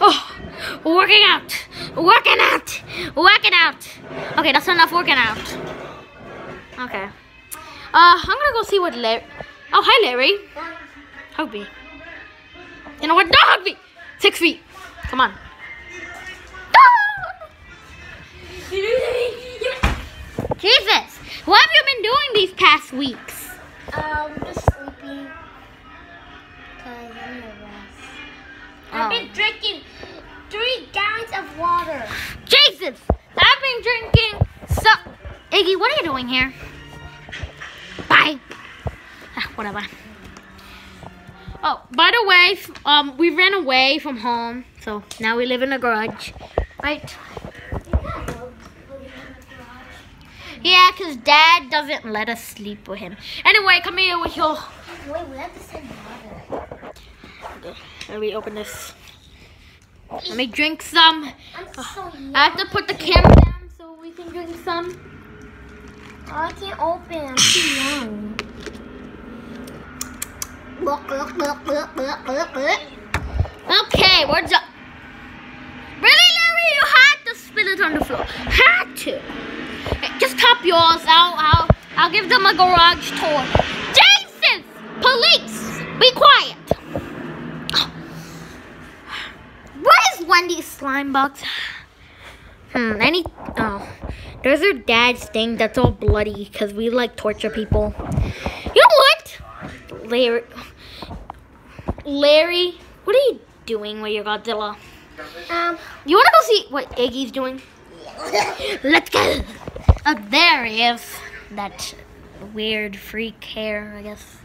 Oh, working out, working out, working out. Okay, that's enough working out. Okay. Uh, I'm gonna go see what Larry. Oh, hi, Larry. Hug me. You know what? Don't hug me. Six feet. Come on. Jesus, what have you been doing these past weeks? Um, I've been Oh. drinking three gallons of water. Jesus, I've been drinking. So, Iggy, what are you doing here? Bye. Ah, whatever. Oh, by the way, um, we ran away from home, so now we live in a garage, right? Yeah, cause Dad doesn't let us sleep with him. Anyway, come here with your. Wait, we have to send. Let me open this. Let me drink some. I'm so ah, young. I have to put the camera down so we can drink some. Oh, I can't open. I'm too young. Okay, we're done. Really, Larry? You had to spill it on the floor. Had to. Just top yours. I'll, I'll, I'll give them a garage tour. Jesus! Police! Be quiet. What is Wendy's slime box? Hmm, any. Oh. There's her dad's thing that's all bloody because we like torture people. You know what? Larry. Larry, what are you doing with your Godzilla? Um, You want to go see what Iggy's doing? Let's go. Oh, there he is. That weird freak hair, I guess.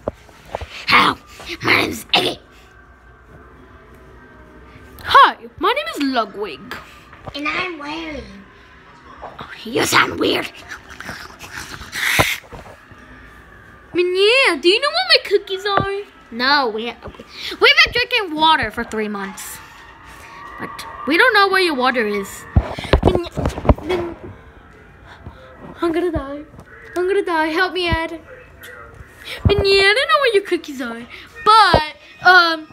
Hello, my name's Iggy. Hi, my name is Ludwig. and I'm wearing. Oh, you sound weird. yeah, do you know what my cookies are? No, we we've been drinking water for three months, but we don't know where your water is. I'm gonna die. I'm gonna die. Help me, Ed. And yeah, I don't know where your cookies are, but um,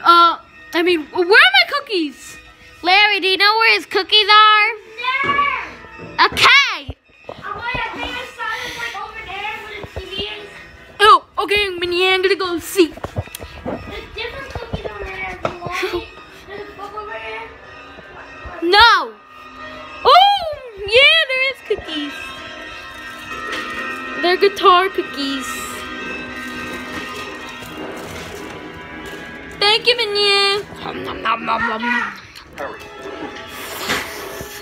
uh, I mean, where are my cookies? Larry, do you know where his cookies are? No! Okay. Oh, wait, I think I saw them like over there where the TV is. Oh, okay, Minnie, I'm gonna go see. There's different cookies over there. Do you want? There's a book over there. No. Oh, yeah, there is cookies. They're guitar cookies. Thank you, nom.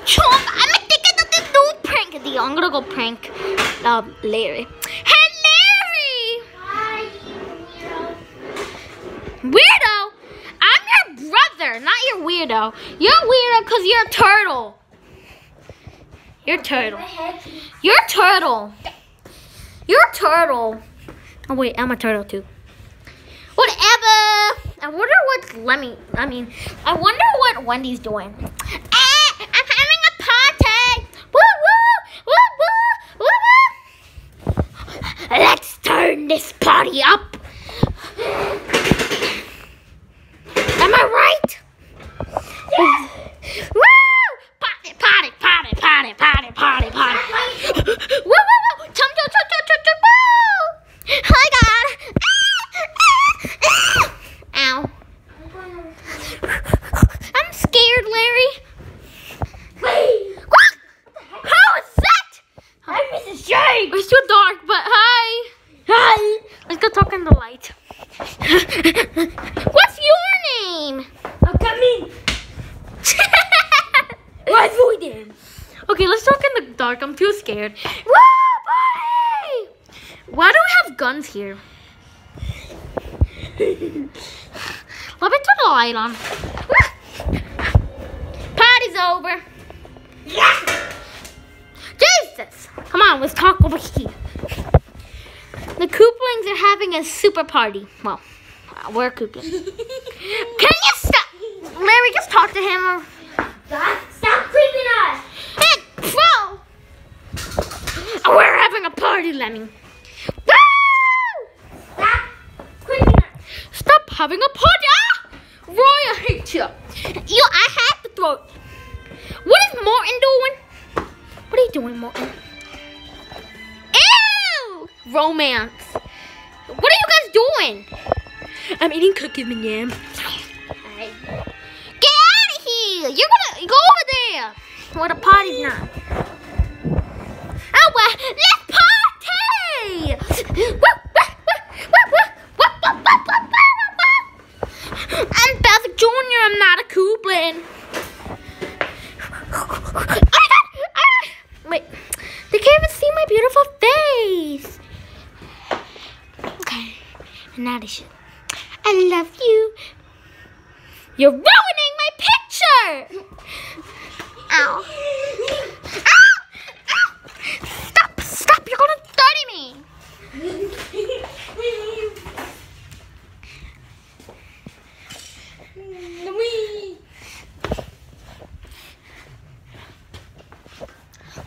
Chum, I'm thinking of this new prank deal. I'm gonna go prank um, Larry. Hey, Larry! Hi, Nero. Weirdo! I'm your brother, not your weirdo. You're weirdo because you're a turtle. You're a turtle. You're a turtle. You're a turtle. Oh wait, I'm a turtle too. Whatever. I wonder what Lemmy. I mean, I wonder what Wendy's doing. Eh, I'm having a party. Woo woo woo woo woo woo. Let's turn this party up. Am I right? Woo! Party, party, party, party, party, party, party. Woo, woo, woo! Chum, chum, chum, chum, chum, chum, woo! Hi, God. Ow. I'm scared, Larry. What? How is that? Hi, Mrs. Jane. It's too dark, but hi. Hi. Let's go talk in the light. What's your name? I'm coming. Why avoiding? Okay, let's talk in the dark. I'm too scared. Woo, buddy! Why do we have guns here? Let me turn the light on. Party's over. Yeah. Jesus! Come on, let's talk over here. The Kooplings are having a super party. Well, we're Kooplings. Can you stop? Larry, just talk to him. Or... God, stop creeping us. Hey, bro! Oh, we're having a party, Lemmy. Stop. Stop having a party! Ah! Roy, I hate you. You, I had to throw it. What is Morton doing? What are you doing, Morton? Ew! Romance. What are you guys doing? I'm eating cookies and yam. Get out of here! You're gonna go over there where the party's not. Oh well, let's and now they should. I love you. You're ruining my picture! Ow. Ow! Ow! Stop! Stop! You're gonna dirty me!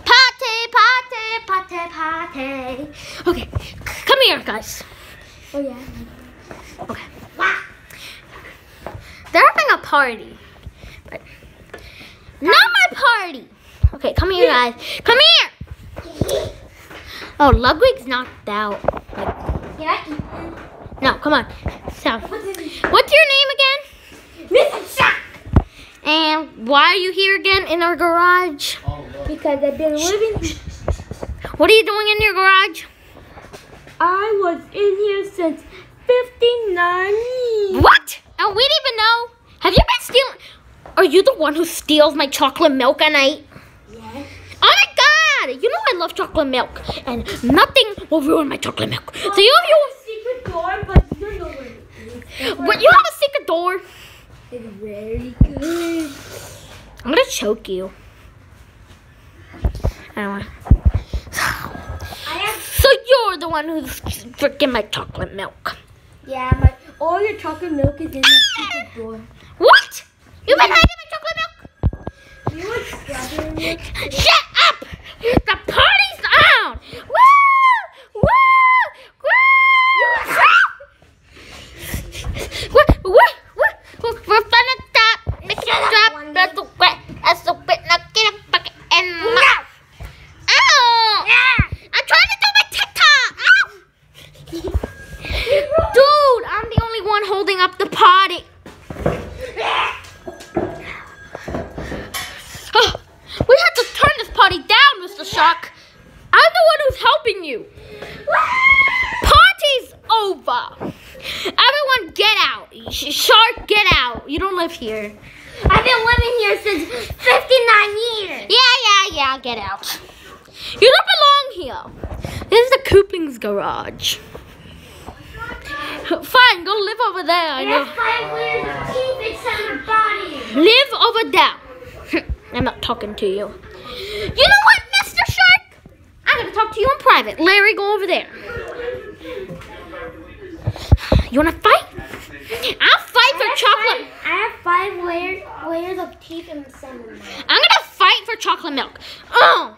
Party, party, party, party. Okay, come here, guys. Oh yeah. Okay. They're having a party. But not my party. Okay, come here, guys. Come here. Oh, Ludwig's knocked out. Like, Yeah. no, come on. So, What's your name again? Mr. Shark. And why are you here again in our garage? Because I've been living. What are you doing in your garage? I was in here since '59. What? And we didn't even know. Have you been stealing? Are you the one who steals my chocolate milk at night? Yeah. Oh my god! You know I love chocolate milk, and nothing will ruin my chocolate milk. So you have your, secret door, but you don't know where it is. but you have a secret door. It's very good. I'm gonna choke you. I don't want. I have. So you're the one who's freaking my chocolate milk. Yeah, my all your chocolate milk is in the secret door. What? You've been hiding my chocolate milk? You want strawberry milk? Shut up! The party's on! Woo! Woo! Woo! What? What? What? We're gonna stop. Make it drop. That's the wet. That's the wet. Now get a bucket and mouth. Ow! I'm trying to do my TikTok. Ow! Dude, I'm the only one holding up the party. we have to turn this party down, Mr. Shark. I'm the one who's helping you. Party's over. Everyone get out. Sh- Shark, get out. You don't live here. I've been living here since 59 years. Yeah, yeah, yeah, get out. You don't belong here. This is the Koopling's garage. Fine, go live over there. I know. That's five layers of teeth inside my body. Live over there. I'm not talking to you. You know what, Mr. Shark? I'm gonna private. Larry, go over there. You wanna fight? I'll fight for chocolate. I have five layers layers of teeth inside my mouth. I'm gonna fight for chocolate milk. Oh,